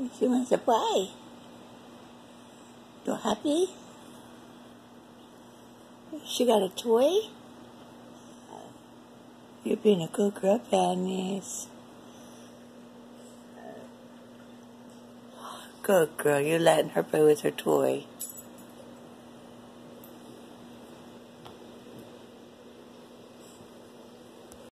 She went and said, Why? You happy? She got a toy? You're being a good girl, Panis. Good girl, you're letting her play with her toy.